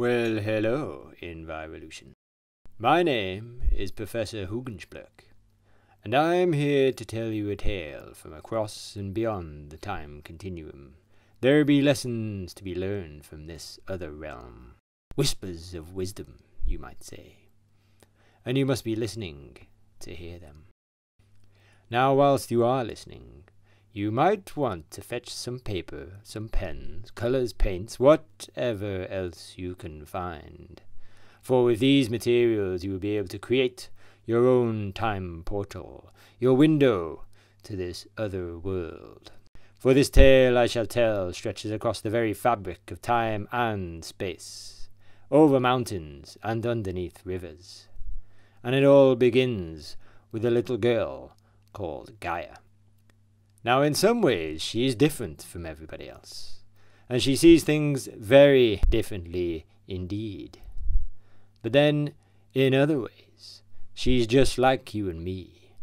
Well, hello, Envirolution. My name is Professor Hoogenshplurk, and I am here to tell you a tale from across and beyond the time continuum. There be lessons to be learned from this other realm. Whispers of wisdom, you might say. And you must be listening to hear them. Now, whilst you are listening, you might want to fetch some paper, some pens, colours, paints, whatever else you can find. For with these materials you will be able to create your own time portal, your window to this other world. For this tale I shall tell stretches across the very fabric of time and space, over mountains and underneath rivers. And it all begins with a little girl called Gaia. Now, in some ways, she is different from everybody else, and she sees things very differently indeed. But then, in other ways, she's just like you and me,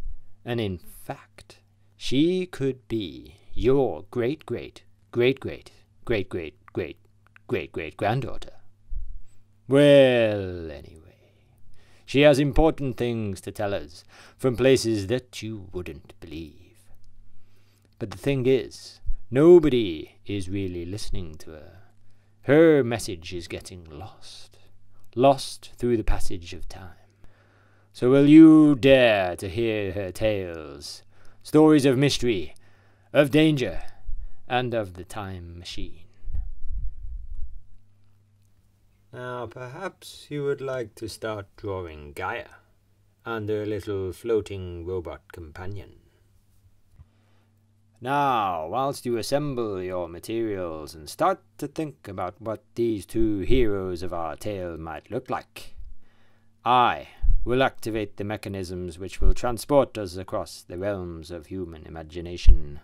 and in fact, she could be your great great great great great great great great great granddaughter. Well, anyway, she has important things to tell us from places that you wouldn't believe. But the thing is, nobody is really listening to her. Her message is getting lost, lost through the passage of time. So will you dare to hear her tales, stories of mystery, of danger, and of the time machine? Now, perhaps you would like to start drawing Gaia and her little floating robot companion. Now, whilst you assemble your materials and start to think about what these two heroes of our tale might look like, I will activate the mechanisms which will transport us across the realms of human imagination.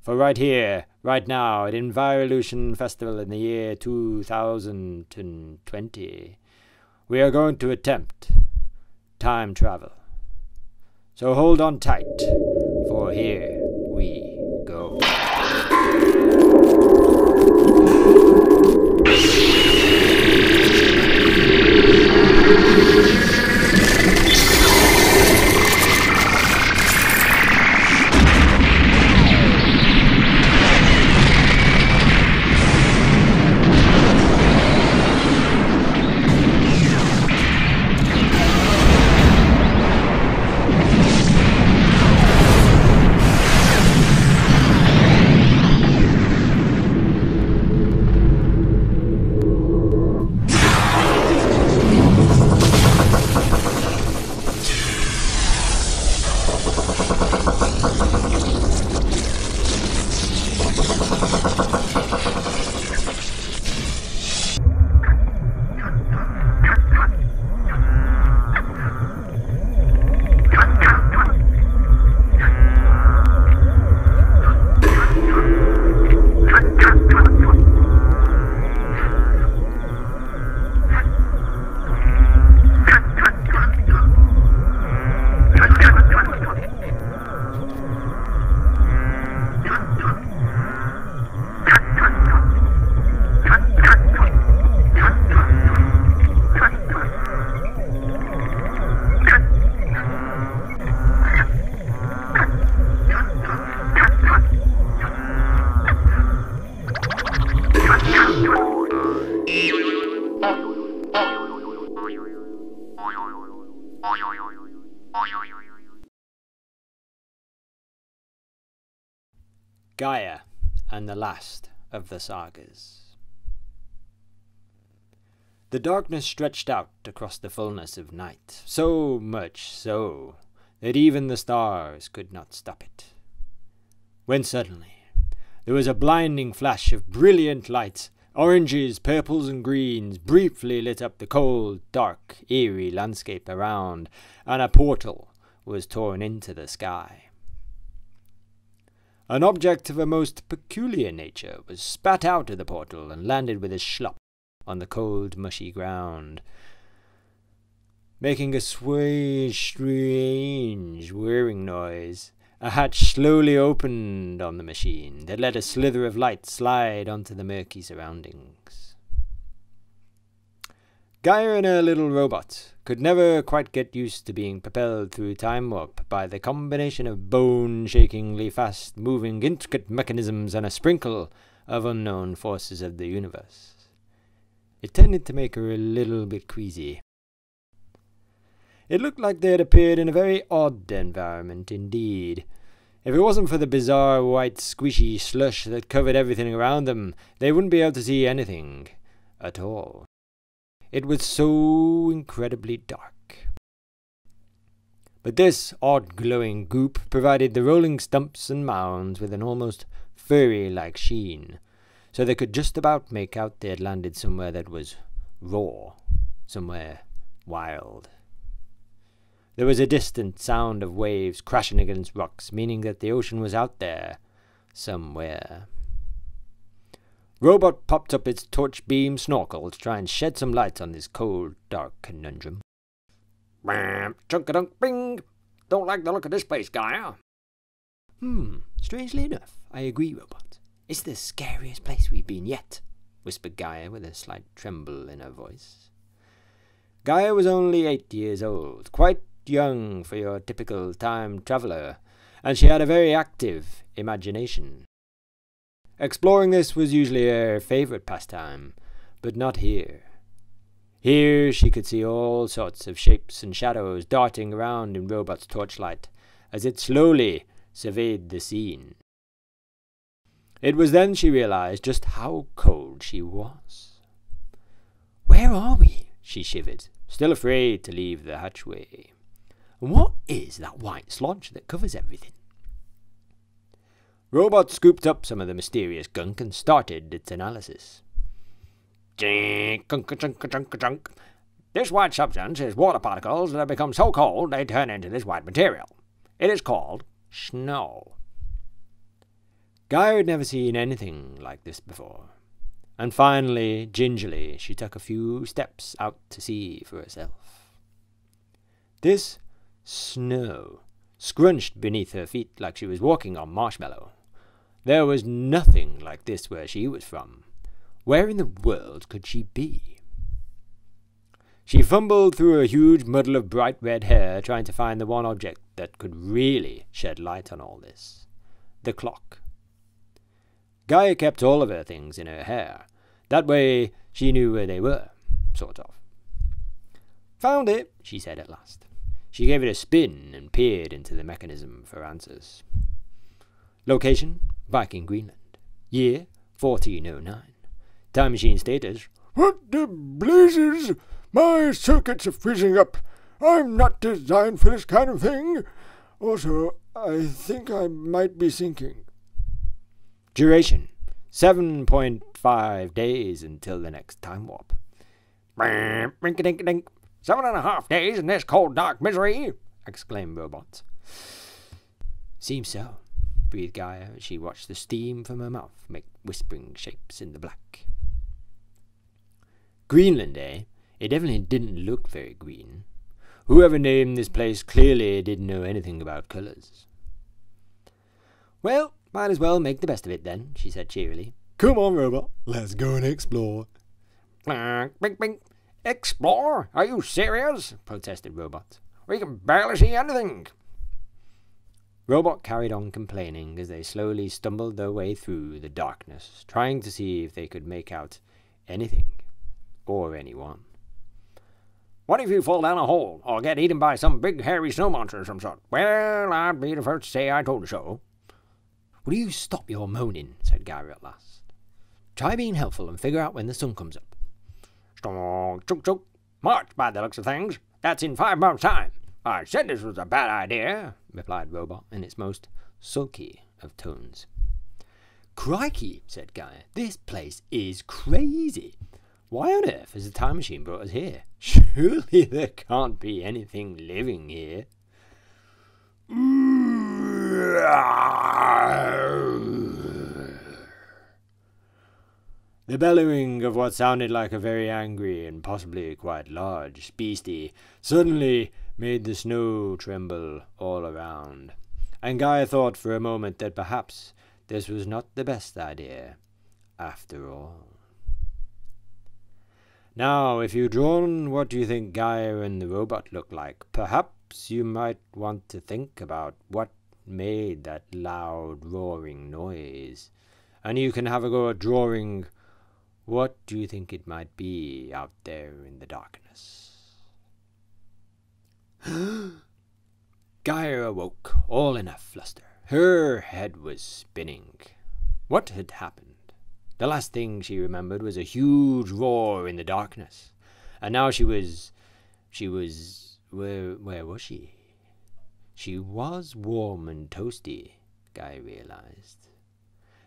For right here, right now, at Envirolution Festival in the year 2020, we are going to attempt time travel. So hold on tight, for here Gaia and the last of the sagas. The darkness stretched out across the fullness of night, so much so that even the stars could not stop it. When suddenly there was a blinding flash of brilliant light, oranges, purples, and greens briefly lit up the cold, dark, eerie landscape around, and a portal was torn into the sky. An object of a most peculiar nature was spat out of the portal and landed with a slop on the cold, mushy ground, making a strange, strange whirring noise. A hatch slowly opened on the machine that let a slither of light slide onto the murky surroundings. Gaia and her little robot could never quite get used to being propelled through time warp by the combination of bone shakingly fast moving intricate mechanisms and a sprinkle of unknown forces of the universe. It tended to make her a little bit queasy. It looked like they had appeared in a very odd environment indeed. If it wasn't for the bizarre white squishy slush that covered everything around them, they wouldn't be able to see anything at all. It was so incredibly dark. But this odd glowing goop provided the rolling stumps and mounds with an almost furry like sheen, so they could just about make out they had landed somewhere that was raw, somewhere wild. There was a distant sound of waves crashing against rocks, meaning that the ocean was out there, somewhere. Robot popped up its torch beam snorkel to try and shed some light on this cold, dark conundrum. Chunk-a-dunk, bing! Don't like the look of this place, Gaia. Hmm, strangely enough, I agree, Robot. It's the scariest place we've been yet, whispered Gaia with a slight tremble in her voice. Gaia was only eight years old, quite young for your typical time traveller, and she had a very active imagination. Exploring this was usually her favourite pastime, but not here. Here she could see all sorts of shapes and shadows darting around in Robot's torchlight as it slowly surveyed the scene. It was then she realized just how cold she was. Where are we? she shivered, still afraid to leave the hatchway. What is that white slodge that covers everything? Robot scooped up some of the mysterious gunk and started its analysis. Jink, junk, junk, junk, junk. This white substance is water particles that have become so cold they turn into this white material. It is called snow. Gaia had never seen anything like this before, and finally, gingerly, she took a few steps out to see for herself. This snow scrunched beneath her feet like she was walking on marshmallow. There was nothing like this where she was from. Where in the world could she be? She fumbled through a huge muddle of bright red hair, trying to find the one object that could really shed light on all this the clock. Gaia kept all of her things in her hair. That way she knew where they were, sort of. Found it, she said at last. She gave it a spin and peered into the mechanism for answers. Location Viking Greenland. Year 1409. Time machine status. What the blazes? My circuits are freezing up. I'm not designed for this kind of thing. Also, I think I might be sinking. Duration 7.5 days until the next time warp. Seven and a half days in this cold, dark misery! exclaimed Robot. Seems so breathed Gaia as she watched the steam from her mouth make whispering shapes in the black. Greenland, eh? It definitely didn't look very green. Whoever named this place clearly didn't know anything about colours. Well, might as well make the best of it then, she said cheerily. Come on, Robot, let's go and explore. bing, bing. Explore? Are you serious? protested Robot. We can barely see anything. Robot carried on complaining as they slowly stumbled their way through the darkness, trying to see if they could make out anything or anyone. What if you fall down a hole or get eaten by some big hairy snow monster of some sort? Well, I'd be the first to say I told you so. Will you stop your moaning? said Gaia at last. Try being helpful and figure out when the sun comes up. Strong, chook, chook. March, by the looks of things. That's in five months' time. I said this was a bad idea, replied Robot in its most sulky of tones. Crikey, said Gaia, this place is crazy. Why on earth has the time machine brought us here? Surely there can't be anything living here. The bellowing of what sounded like a very angry and possibly quite large beastie suddenly made the snow tremble all around, and Gaia thought for a moment that perhaps this was not the best idea, after all. Now, if you'd drawn what do you think Gaia and the robot look like, perhaps you might want to think about what made that loud roaring noise. And you can have a go at drawing what do you think it might be out there in the darkness? Gaia awoke, all in a fluster. Her head was spinning. What had happened? The last thing she remembered was a huge roar in the darkness. And now she was. she was. where, where was she? She was warm and toasty, Gaia realized.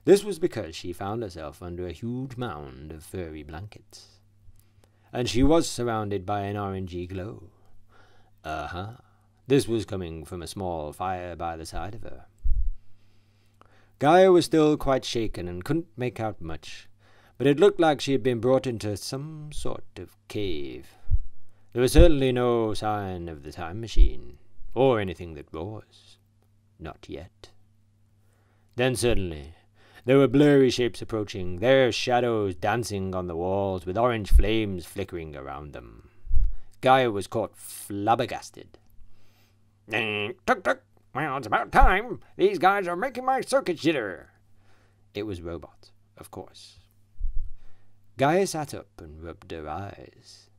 This was because she found herself under a huge mound of furry blankets. And she was surrounded by an orangey glow. Uh huh. This was coming from a small fire by the side of her. Gaia was still quite shaken and couldn't make out much, but it looked like she had been brought into some sort of cave. There was certainly no sign of the time machine, or anything that was. Not yet. Then suddenly, there were blurry shapes approaching, their shadows dancing on the walls, with orange flames flickering around them. Gaia was caught flabbergasted. Tuk tuk! Well, it's about time. These guys are making my circuit jitter. It was Robot, of course. Gaia sat up and rubbed her eyes.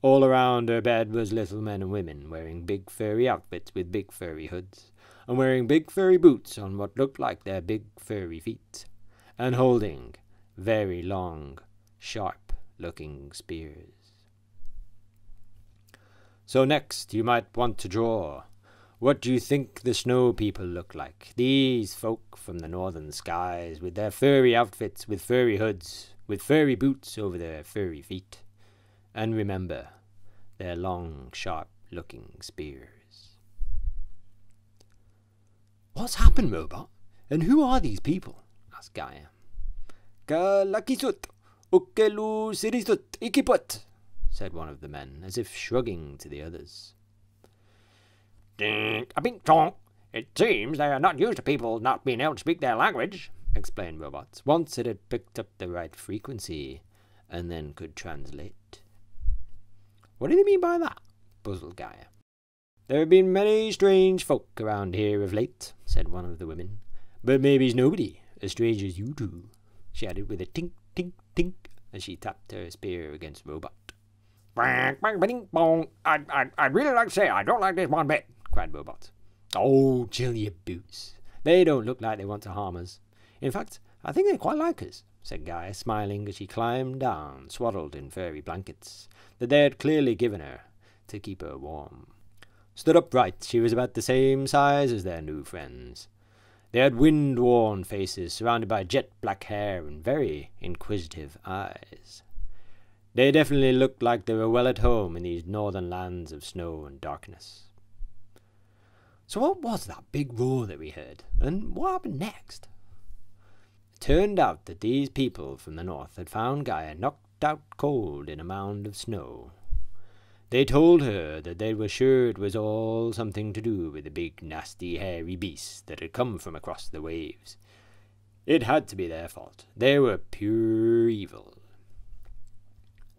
All around her bed was little men and women wearing big furry outfits with big furry hoods and wearing big furry boots on what looked like their big furry feet, and holding very long, sharp looking spears. So next you might want to draw. What do you think the snow people look like? These folk from the northern skies, with their furry outfits, with furry hoods, with furry boots over their furry feet. And remember, their long, sharp looking spears. What's happened, Robot? And who are these people? asked Gaia. Kalakisut, ukelu sirisut ikiput, said one of the men, as if shrugging to the others. Dink a bink chonk. It seems they are not used to people not being able to speak their language, explained Robots, once it had picked up the right frequency and then could translate. What do you mean by that? puzzled Gaia. There have been many strange folk around here of late, said one of the women. But maybe's nobody as strange as you two, she added with a tink, tink, tink, as she tapped her spear against Robot. Bang, bang, bang, bong. I'd, I'd, I'd really like to say I don't like this one bit, cried Robot. Oh, chill your boots. They don't look like they want to harm us. In fact, I think they quite like us, said Gaia, smiling as she climbed down, swaddled in furry blankets that they had clearly given her to keep her warm. Stood upright, she was about the same size as their new friends. They had wind worn faces surrounded by jet black hair and very inquisitive eyes. They definitely looked like they were well at home in these northern lands of snow and darkness. So, what was that big roar that we heard, and what happened next? It turned out that these people from the north had found Gaia knocked out cold in a mound of snow. They told her that they were sure it was all something to do with the big, nasty, hairy beast that had come from across the waves. It had to be their fault. They were pure evil.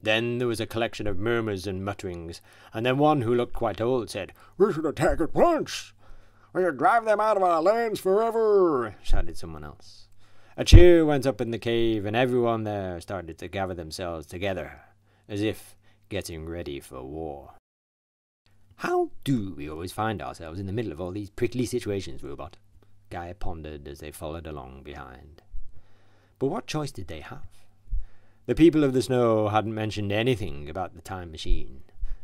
Then there was a collection of murmurs and mutterings, and then one who looked quite old said, We should attack at once. We should drive them out of our lands forever, shouted someone else. A cheer went up in the cave, and everyone there started to gather themselves together, as if getting ready for war. How do we always find ourselves in the middle of all these prickly situations, Robot? Gaia pondered as they followed along behind. But what choice did they have? The people of the snow hadn't mentioned anything about the time machine,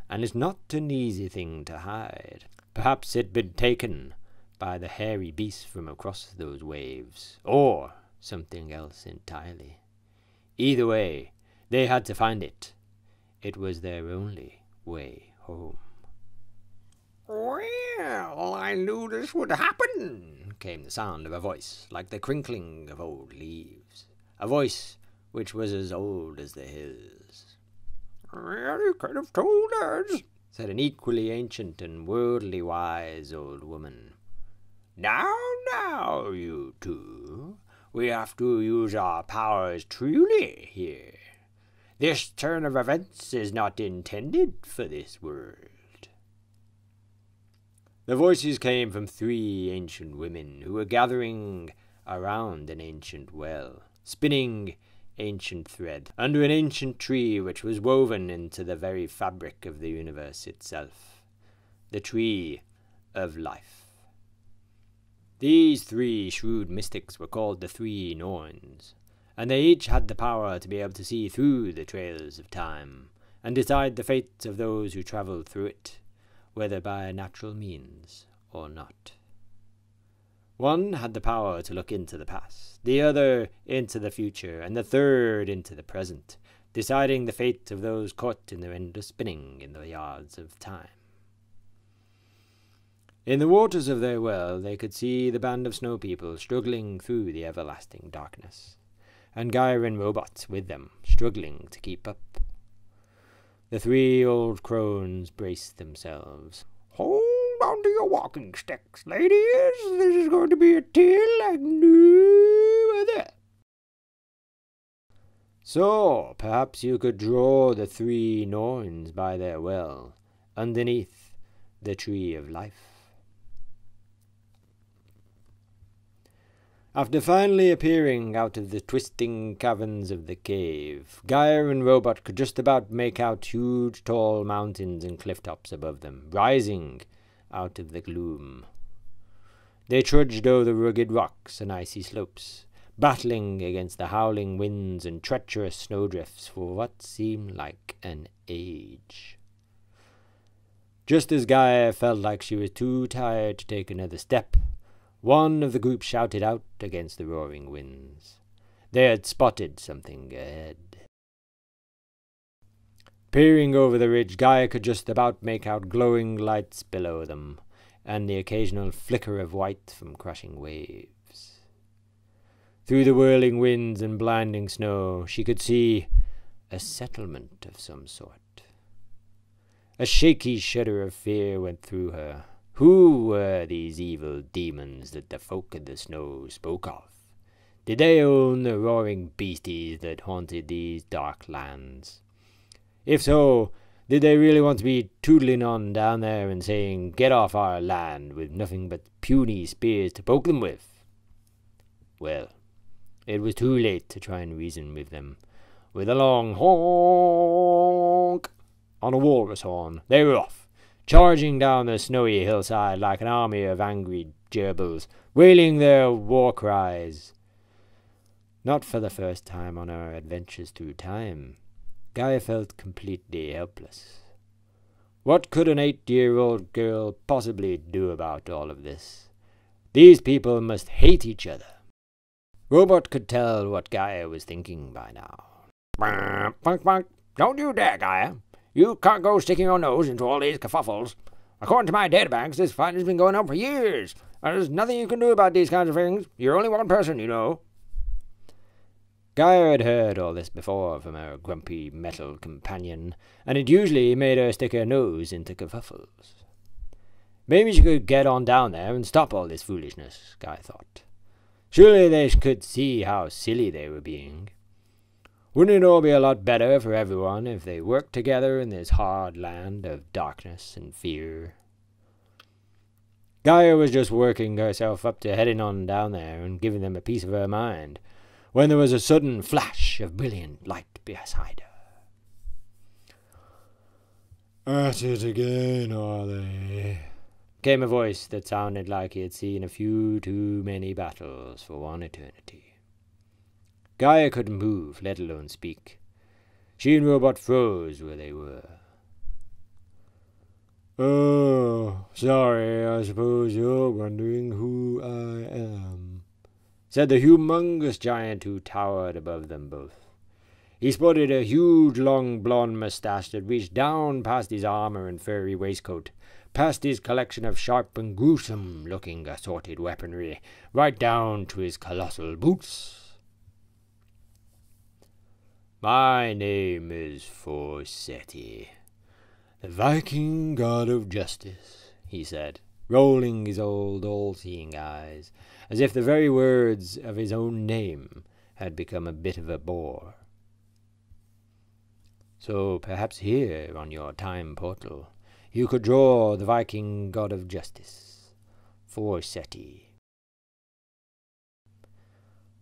and it's not an easy thing to hide. Perhaps it'd been taken by the hairy beast from across those waves, or something else entirely. Either way, they had to find it it was their only way home. Well, I knew this would happen, came the sound of a voice like the crinkling of old leaves. A voice which was as old as the hills. You could have told us, said an equally ancient and worldly wise old woman. Now, now, you two, we have to use our powers truly here. This turn of events is not intended for this world. The voices came from three ancient women who were gathering around an ancient well, spinning ancient thread under an ancient tree which was woven into the very fabric of the universe itself the tree of life. These three shrewd mystics were called the Three Norns, and they each had the power to be able to see through the trails of time and decide the fate of those who travelled through it, whether by natural means or not. One had the power to look into the past, the other into the future, and the third into the present, deciding the fate of those caught in their endless spinning in the yards of time. In the waters of their well they could see the band of snow people struggling through the everlasting darkness, and Gyron robots with them, struggling to keep up. The three old crones braced themselves. On to your walking sticks, ladies. This is going to be a tale like no other. So, perhaps you could draw the three Norns by their well, underneath the tree of life. After finally appearing out of the twisting caverns of the cave, Gaia and Robot could just about make out huge tall mountains and cliff tops above them, rising out of the gloom. They trudged over the rugged rocks and icy slopes, battling against the howling winds and treacherous snowdrifts for what seemed like an age. Just as Gaia felt like she was too tired to take another step, one of the group shouted out against the roaring winds. They had spotted something ahead. Peering over the ridge, Gaia could just about make out glowing lights below them, and the occasional flicker of white from crashing waves. Through the whirling winds and blinding snow, she could see a settlement of some sort. A shaky shudder of fear went through her. Who were these evil demons that the folk of the snow spoke of? Did they own the roaring beasties that haunted these dark lands? If so, did they really want to be tootling on down there and saying, Get off our land, with nothing but puny spears to poke them with? Well, it was too late to try and reason with them. With a long honk on a walrus horn, they were off charging down the snowy hillside like an army of angry gerbils, wailing their war cries. Not for the first time on our adventures through time, Gaia felt completely helpless. What could an eight year old girl possibly do about all of this? These people must hate each other. Robot could tell what Gaia was thinking by now. Bonk, bonk. Don't you dare, Gaia. You can't go sticking your nose into all these kerfuffles. According to my databanks, this fight has been going on for years. There's nothing you can do about these kinds of things. You're only one person, you know. Gaia had heard all this before from her grumpy metal companion, and it usually made her stick her nose into kerfuffles. Maybe she could get on down there and stop all this foolishness, Gaia thought. Surely they could see how silly they were being. Wouldn't it all be a lot better for everyone if they worked together in this hard land of darkness and fear? Gaia was just working herself up to heading on down there and giving them a piece of her mind, when there was a sudden flash of brilliant light beside her. At it again, are they? came a voice that sounded like he had seen a few too many battles for one eternity. Gaia couldn't move, let alone speak. She and Robot froze where they were. Oh, sorry, I suppose you're wondering who I am, said the humongous giant who towered above them both. He sported a huge, long, blond mustache that reached down past his armor and furry waistcoat, past his collection of sharp and gruesome-looking assorted weaponry, right down to his colossal boots. My name is Forseti, the Viking god of justice, he said, rolling his old all-seeing eyes, as if the very words of his own name had become a bit of a bore. So perhaps here on your time portal you could draw the Viking god of justice, Forseti.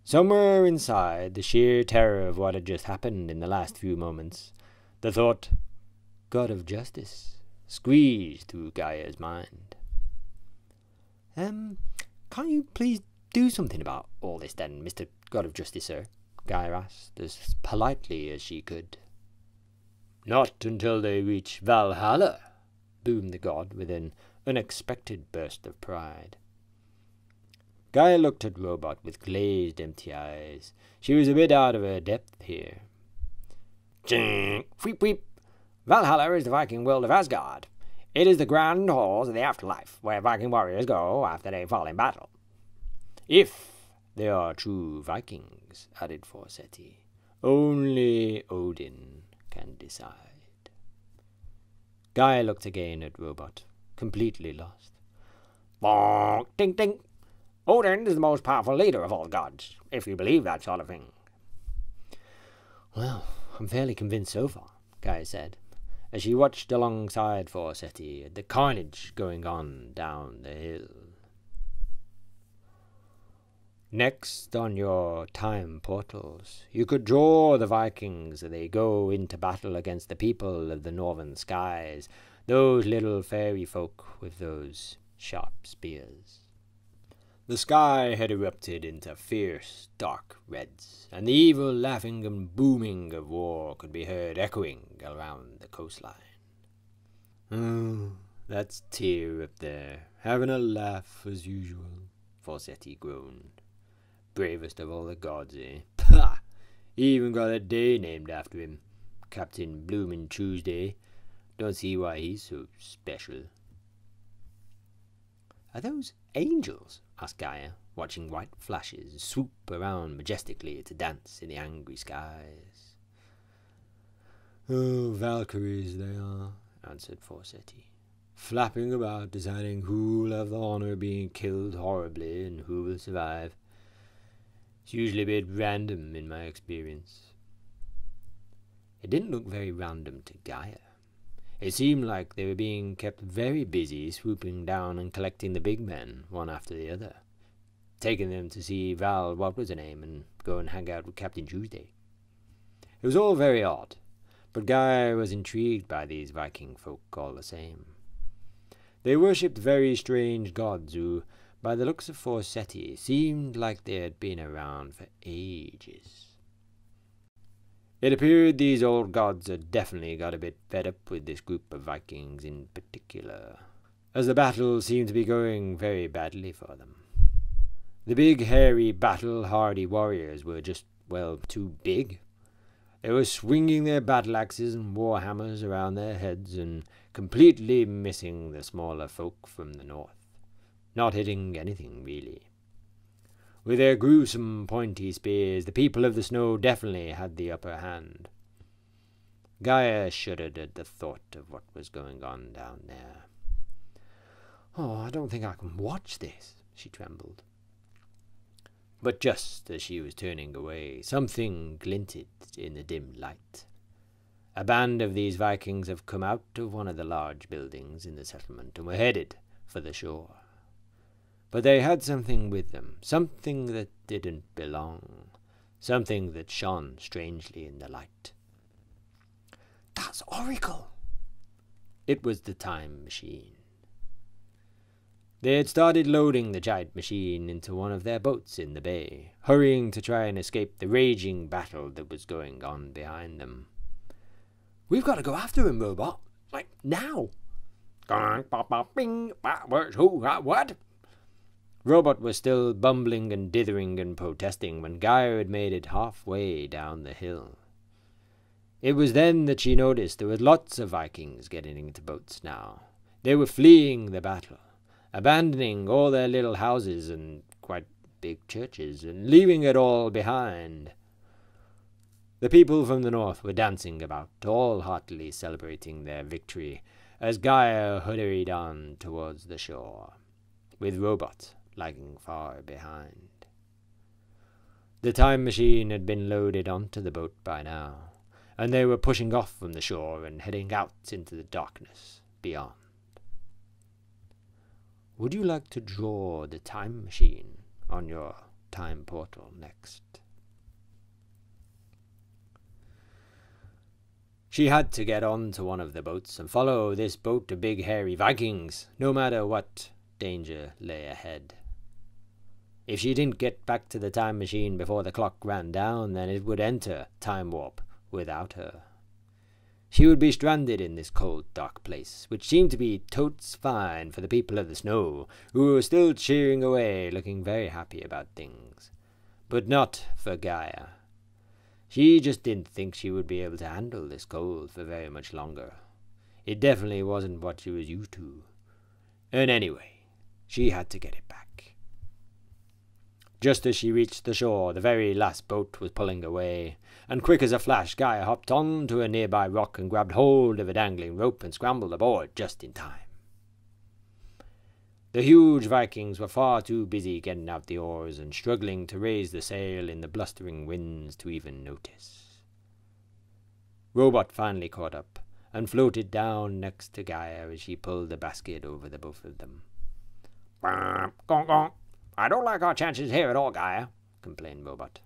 Somewhere inside the sheer terror of what had just happened in the last few moments, the thought, God of justice, squeezed through Gaia's mind. Um, can't you please do something about all this then, Mr. God of Justice, sir? Gaia asked, as politely as she could. Not until they reach Valhalla, boomed the god with an unexpected burst of pride. Gaia looked at Robot with glazed, empty eyes. She was a bit out of her depth here. Ching! Weep, weep! Valhalla is the Viking world of Asgard. It is the grand halls of the afterlife, where Viking warriors go after they fall in battle. If they are true Vikings, added Forseti, only Odin can decide. Gaia looked again at Robot, completely lost. Bonk, ding, ding. Odin is the most powerful leader of all gods, if you believe that sort of thing. Well, I'm fairly convinced so far, Gaia said, as she watched alongside Forseti at the carnage going on down the hill. Next on your time portals, you could draw the Vikings as they go into battle against the people of the northern skies, those little fairy folk with those sharp spears. The sky had erupted into fierce, dark reds, and the evil laughing and booming of war could be heard echoing around the coastline. Oh, that's Tyr up there, having a laugh as usual, Forseti groaned bravest of all the gods, eh? Pah! He even got a day named after him. Captain Bloomin' Tuesday. Don't see why he's so special. Are those angels? Asked Gaia, watching white flashes swoop around majestically to dance in the angry skies. Oh, Valkyries they are, answered Forseti, flapping about deciding who'll have the honor of being killed horribly and who will survive. It's usually a bit random in my experience. It didn't look very random to Gaia. It seemed like they were being kept very busy swooping down and collecting the big men, one after the other, taking them to see Val, what was her name, and go and hang out with Captain Tuesday. It was all very odd, but Gaia was intrigued by these Viking folk all the same. They worshipped very strange gods who by the looks of Forseti, seemed like they had been around for ages. It appeared these old gods had definitely got a bit fed up with this group of Vikings in particular, as the battle seemed to be going very badly for them. The big, hairy, battle-hardy warriors were just, well, too big. They were swinging their battle axes and war hammers around their heads and completely missing the smaller folk from the north not hitting anything really. With their gruesome pointy spears, the people of the snow definitely had the upper hand. Gaia shuddered at the thought of what was going on down there. Oh, I don't think I can watch this, she trembled. But just as she was turning away, something glinted in the dim light. A band of these Vikings have come out of one of the large buildings in the settlement and were headed for the shore. But they had something with them, something that didn't belong, something that shone strangely in the light. That's Oracle! It was the time machine. They had started loading the giant machine into one of their boats in the bay, hurrying to try and escape the raging battle that was going on behind them. We've got to go after him, Robot. Like, now. Where's who? What? Robot was still bumbling and dithering and protesting when Gaia had made it halfway down the hill. It was then that she noticed there were lots of Vikings getting into boats now. They were fleeing the battle, abandoning all their little houses and quite big churches, and leaving it all behind. The people from the north were dancing about, all heartily celebrating their victory, as Gaia hurried on towards the shore, with Robot lagging far behind. The time machine had been loaded onto the boat by now, and they were pushing off from the shore and heading out into the darkness beyond. Would you like to draw the time machine on your time portal next? She had to get on to one of the boats and follow this boat to big hairy Vikings, no matter what danger lay ahead. If she didn't get back to the time machine before the clock ran down, then it would enter time warp without her. She would be stranded in this cold, dark place, which seemed to be totes fine for the people of the snow, who were still cheering away, looking very happy about things. But not for Gaia. She just didn't think she would be able to handle this cold for very much longer. It definitely wasn't what she was used to. And anyway, she had to get it back. Just as she reached the shore, the very last boat was pulling away, and quick as a flash, Gaia hopped on to a nearby rock and grabbed hold of a dangling rope and scrambled aboard just in time. The huge Vikings were far too busy getting out the oars and struggling to raise the sail in the blustering winds to even notice. Robot finally caught up and floated down next to Gaia as she pulled the basket over the both of them. I don't like our chances here at all, Gaia, complained Robot,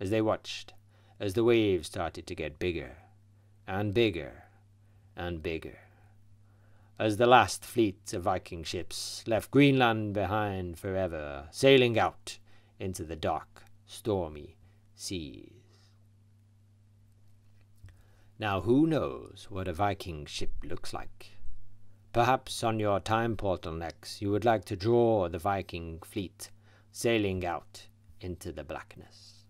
as they watched as the waves started to get bigger and bigger and bigger as the last fleet of Viking ships left Greenland behind forever, sailing out into the dark, stormy seas. Now, who knows what a Viking ship looks like? Perhaps on your time portal next you would like to draw the Viking fleet sailing out into the blackness.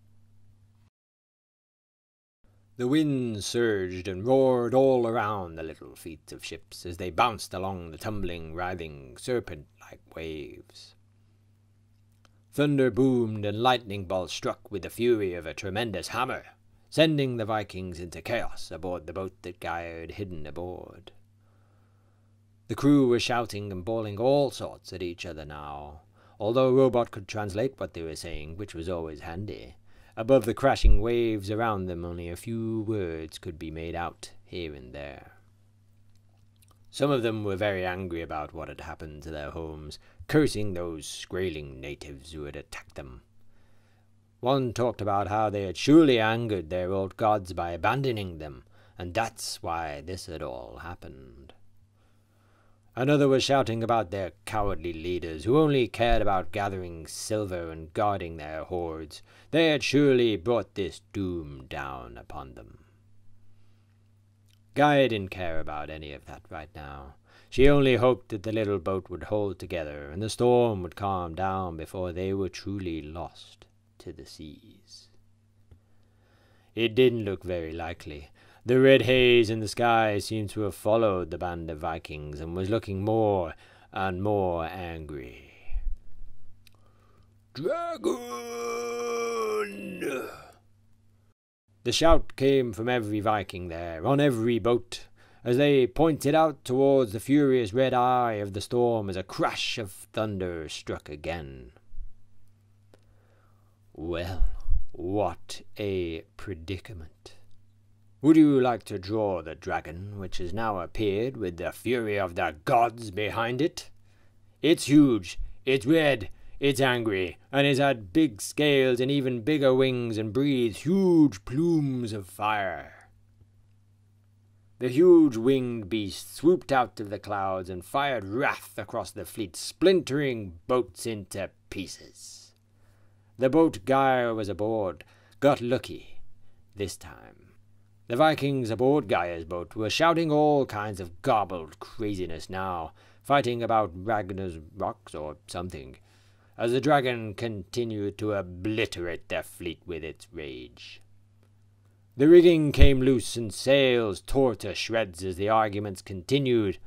The wind surged and roared all around the little fleet of ships as they bounced along the tumbling, writhing, serpent like waves. Thunder boomed and lightning bolts struck with the fury of a tremendous hammer, sending the Vikings into chaos aboard the boat that had hidden aboard. The crew were shouting and bawling all sorts at each other now, although a Robot could translate what they were saying, which was always handy. Above the crashing waves around them, only a few words could be made out here and there. Some of them were very angry about what had happened to their homes, cursing those Skraeling natives who had attacked them. One talked about how they had surely angered their old gods by abandoning them, and that's why this had all happened. Another was shouting about their cowardly leaders, who only cared about gathering silver and guarding their hoards. They had surely brought this doom down upon them. Gaia didn't care about any of that right now. She only hoped that the little boat would hold together and the storm would calm down before they were truly lost to the seas. It didn't look very likely, the red haze in the sky seemed to have followed the band of Vikings and was looking more and more angry. Dragon! The shout came from every Viking there, on every boat, as they pointed out towards the furious red eye of the storm as a crash of thunder struck again. Well, what a predicament. Would you like to draw the dragon which has now appeared with the fury of the gods behind it? It's huge, it's red, it's angry, and it's had big scales and even bigger wings and breathes huge plumes of fire. The huge winged beast swooped out of the clouds and fired wrath across the fleet, splintering boats into pieces. The boat Gaia was aboard got lucky this time. The Vikings aboard Gaia's boat were shouting all kinds of garbled craziness now, fighting about Ragnar's rocks or something, as the dragon continued to obliterate their fleet with its rage. The rigging came loose and sails tore to shreds as the arguments continued.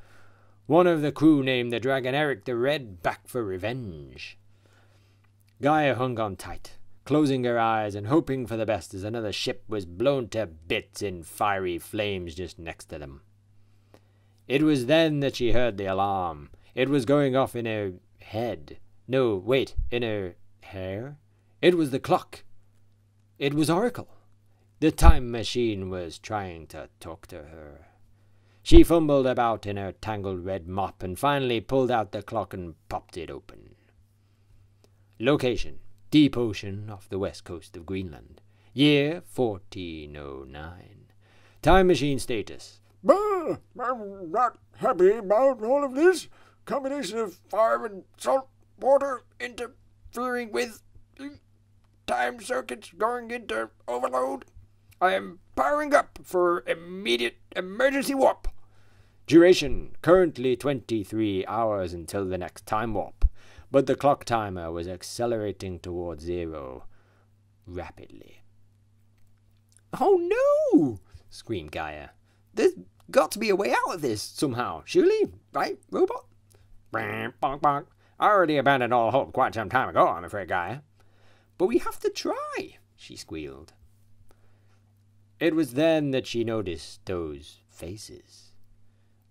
One of the crew named the dragon Eric the Red back for revenge. Gaia hung on tight, closing her eyes and hoping for the best as another ship was blown to bits in fiery flames just next to them. It was then that she heard the alarm. It was going off in her head. No, wait, in her hair? It was the clock. It was Oracle. The time machine was trying to talk to her. She fumbled about in her tangled red mop and finally pulled out the clock and popped it open. Location Deep Ocean off the west coast of Greenland. Year 1409. Time machine status. Well, I'm not happy about all of this. Combination of fire and salt water interfering with time circuits going into overload. I am powering up for immediate emergency warp. Duration currently 23 hours until the next time warp, but the clock timer was accelerating towards zero rapidly. Oh no! screamed Gaia. There's got to be a way out of this somehow, surely, right, robot? Bonk, bonk. I already abandoned all hope quite some time ago, I'm afraid, Gaia. But we have to try, she squealed. It was then that she noticed those faces.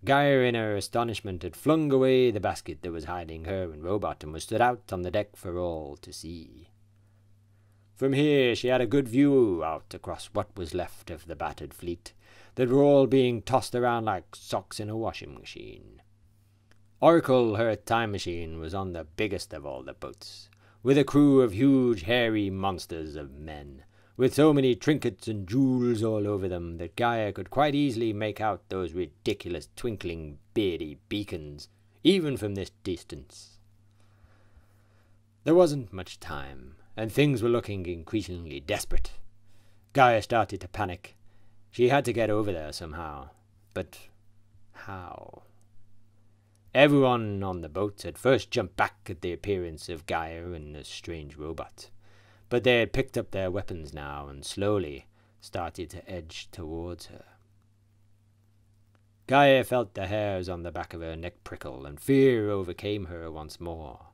Gaia, in her astonishment, had flung away the basket that was hiding her and Robot and was stood out on the deck for all to see. From here she had a good view out across what was left of the battered fleet that were all being tossed around like socks in a washing machine. Oracle, her time machine, was on the biggest of all the boats, with a crew of huge, hairy monsters of men, with so many trinkets and jewels all over them that Gaia could quite easily make out those ridiculous twinkling beardy beacons, even from this distance. There wasn't much time, and things were looking increasingly desperate. Gaia started to panic. She had to get over there somehow. But how? Everyone on the boat had first jumped back at the appearance of Gaia and the strange robot but they had picked up their weapons now and slowly started to edge towards her. Gaia felt the hairs on the back of her neck prickle, and fear overcame her once more.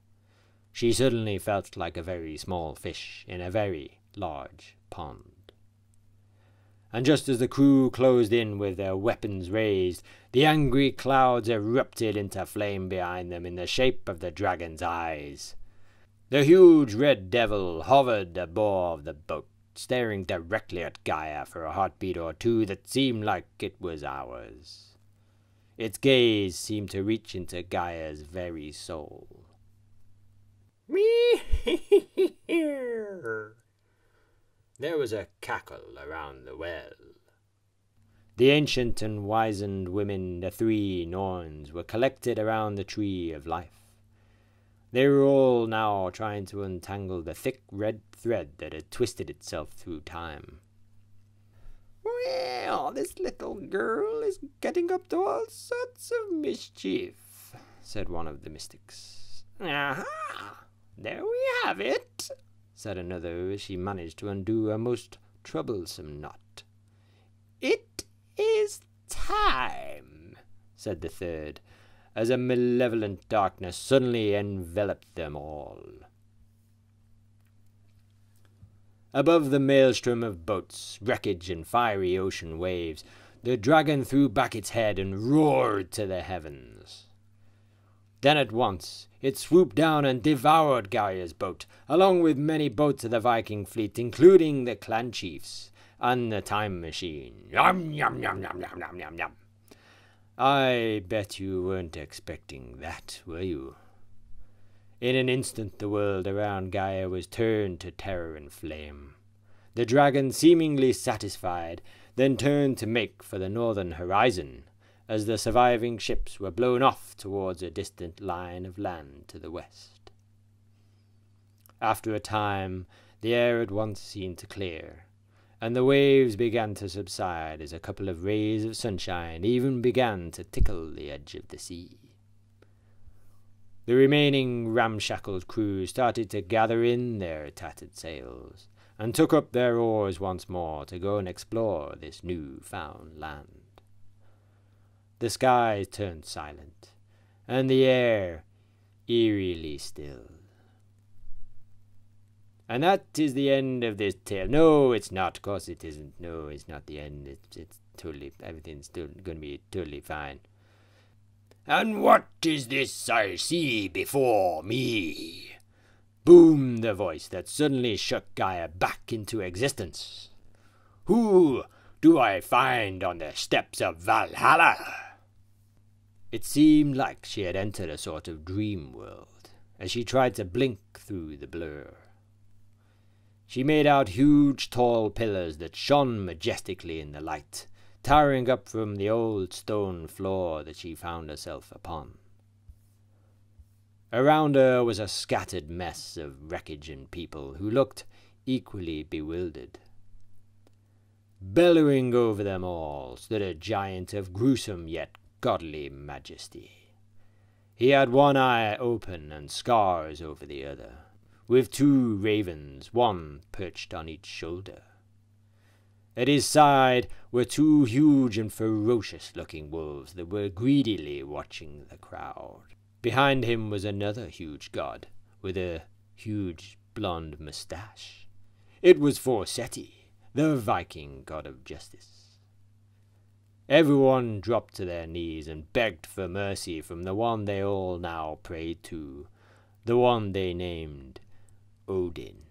She suddenly felt like a very small fish in a very large pond. And just as the crew closed in with their weapons raised, the angry clouds erupted into flame behind them in the shape of the dragon's eyes. The huge red devil hovered above the boat, staring directly at Gaia for a heartbeat or two that seemed like it was hours. Its gaze seemed to reach into Gaia's very soul. Me There was a cackle around the well. The ancient and wizened women, the three Norns, were collected around the tree of life. They were all now trying to untangle the thick red thread that had twisted itself through time. Well, this little girl is getting up to all sorts of mischief, said one of the mystics. Aha! There we have it, said another as she managed to undo a most troublesome knot. It is time, said the third, as a malevolent darkness suddenly enveloped them all. Above the maelstrom of boats, wreckage, and fiery ocean waves, the dragon threw back its head and roared to the heavens. Then at once it swooped down and devoured Gaia's boat, along with many boats of the Viking fleet, including the clan chiefs and the time machine. Yum, yum, yum, yum, yum, yum, yum. I bet you weren't expecting that, were you? In an instant, the world around Gaia was turned to terror and flame. The dragon, seemingly satisfied, then turned to make for the northern horizon, as the surviving ships were blown off towards a distant line of land to the west. After a time, the air at once seemed to clear, and the waves began to subside as a couple of rays of sunshine even began to tickle the edge of the sea. The remaining ramshackled crew started to gather in their tattered sails, and took up their oars once more to go and explore this new found land. The skies turned silent, and the air eerily still. And that is the end of this tale. No, it's not. Of course, it isn't. No, it's not the end. It's, it's totally, everything's still going to be totally fine. And what is this I see before me? Boomed the voice that suddenly shook Gaia back into existence. Who do I find on the steps of Valhalla? It seemed like she had entered a sort of dream world as she tried to blink through the blur. She made out huge tall pillars that shone majestically in the light, towering up from the old stone floor that she found herself upon. Around her was a scattered mess of wreckage and people who looked equally bewildered. Bellowing over them all stood a giant of gruesome yet godly majesty. He had one eye open and scars over the other, with two ravens, one perched on each shoulder. At his side were two huge and ferocious looking wolves that were greedily watching the crowd. Behind him was another huge god, with a huge blond moustache. It was Forseti, the Viking god of justice. Everyone dropped to their knees and begged for mercy from the one they all now prayed to, the one they named Odin.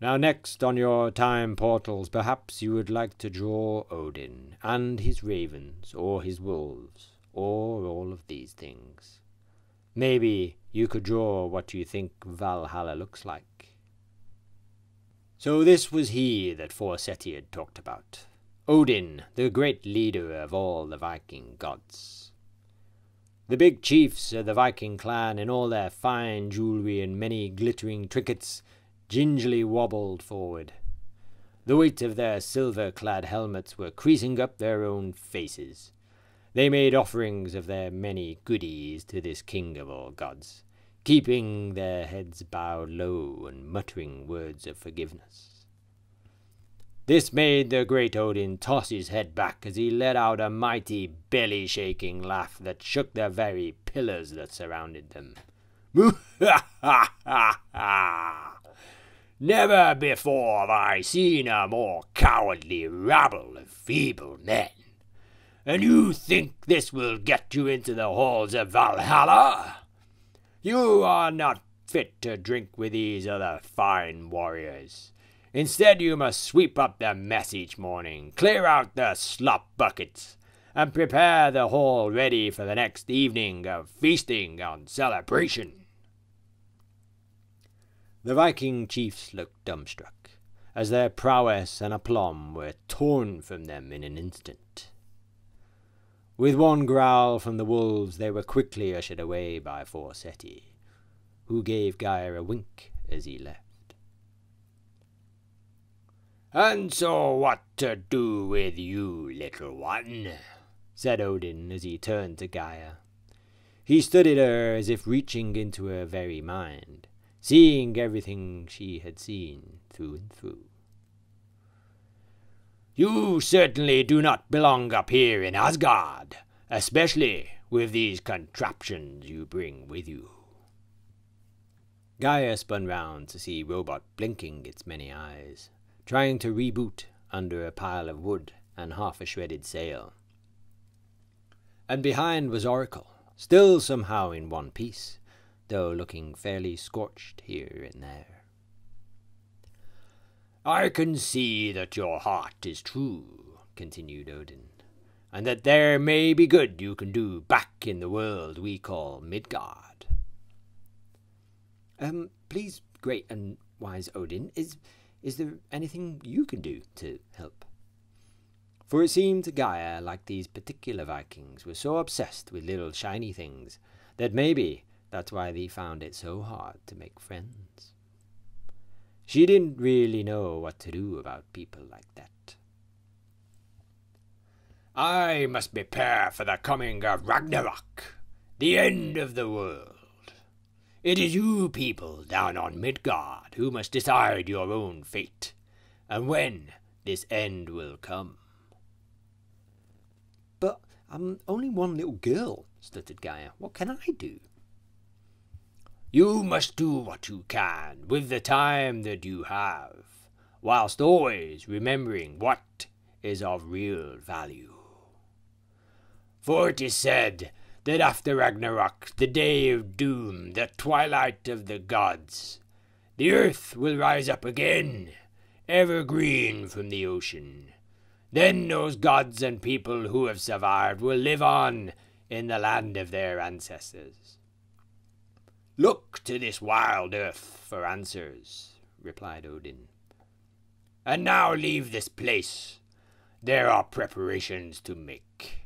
Now, next on your time portals, perhaps you would like to draw Odin and his ravens, or his wolves, or all of these things. Maybe you could draw what you think Valhalla looks like. So this was he that Forseti had talked about. Odin, the great leader of all the Viking gods. The big chiefs of the Viking clan, in all their fine jewelry and many glittering trinkets, gingerly wobbled forward. The weight of their silver clad helmets were creasing up their own faces. They made offerings of their many goodies to this king of all gods, keeping their heads bowed low and muttering words of forgiveness. This made the great Odin toss his head back as he let out a mighty belly shaking laugh that shook the very pillars that surrounded them. Never before have I seen a more cowardly rabble of feeble men. And you think this will get you into the halls of Valhalla? You are not fit to drink with these other fine warriors. Instead, you must sweep up the mess each morning, clear out the slop buckets, and prepare the hall ready for the next evening of feasting and celebration. The Viking chiefs looked dumbstruck, as their prowess and aplomb were torn from them in an instant. With one growl from the wolves, they were quickly ushered away by Forseti, who gave Gaia a wink as he left. And so what to do with you, little one? said Odin as he turned to Gaia. He studied her as if reaching into her very mind seeing everything she had seen through and through. You certainly do not belong up here in Asgard, especially with these contraptions you bring with you. Gaia spun round to see Robot blinking its many eyes, trying to reboot under a pile of wood and half a shredded sail. And behind was Oracle, still somehow in one piece, though looking fairly scorched here and there. I can see that your heart is true, continued Odin, and that there may be good you can do back in the world we call Midgard. Um, please, great and wise Odin, is is there anything you can do to help? For it seemed to Gaia like these particular Vikings were so obsessed with little shiny things that maybe that's why they found it so hard to make friends. She didn't really know what to do about people like that. I must prepare for the coming of Ragnarök, the end of the world. It is you people down on Midgard who must decide your own fate, and when this end will come. But I'm only one little girl, stuttered Gaia. What can I do? You must do what you can with the time that you have, whilst always remembering what is of real value. For it is said that after Ragnarök, the day of doom, the twilight of the gods, the earth will rise up again, evergreen from the ocean. Then those gods and people who have survived will live on in the land of their ancestors. Look to this wild earth for answers, replied Odin. And now leave this place. There are preparations to make.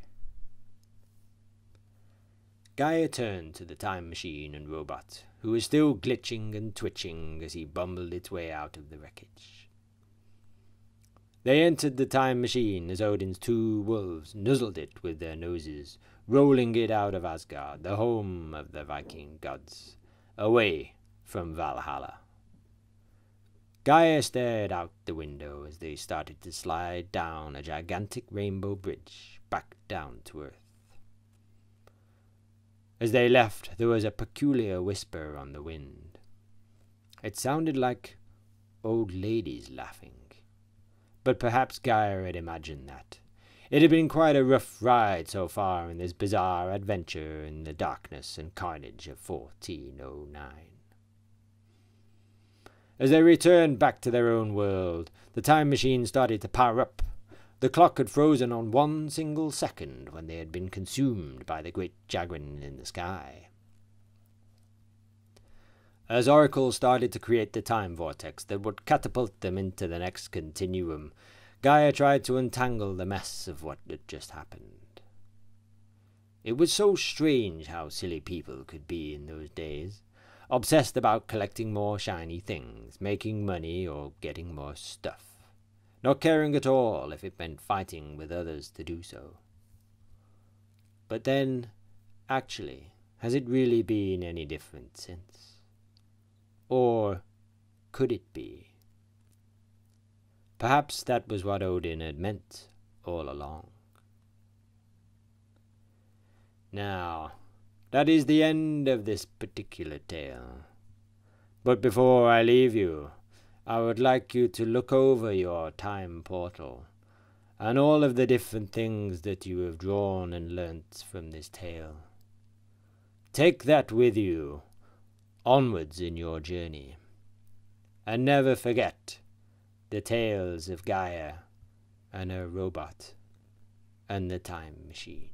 Gaia turned to the time machine and robot, who was still glitching and twitching as he bumbled its way out of the wreckage. They entered the time machine as Odin's two wolves nuzzled it with their noses, rolling it out of Asgard, the home of the Viking gods, away from Valhalla. Gaia stared out the window as they started to slide down a gigantic rainbow bridge back down to earth. As they left, there was a peculiar whisper on the wind. It sounded like old ladies laughing. But perhaps Gaia had imagined that. It had been quite a rough ride so far in this bizarre adventure in the darkness and carnage of 1409. As they returned back to their own world, the time machine started to power up. The clock had frozen on one single second when they had been consumed by the great Jagrin in the sky. As Oracle started to create the time vortex that would catapult them into the next continuum, Gaia tried to untangle the mess of what had just happened. It was so strange how silly people could be in those days, obsessed about collecting more shiny things, making money, or getting more stuff, not caring at all if it meant fighting with others to do so. But then, actually, has it really been any different since? Or could it be? Perhaps that was what Odin had meant all along. Now, that is the end of this particular tale. But before I leave you, I would like you to look over your time portal and all of the different things that you have drawn and learnt from this tale. Take that with you onwards in your journey, and never forget the tales of Gaia and her robot and the time machine.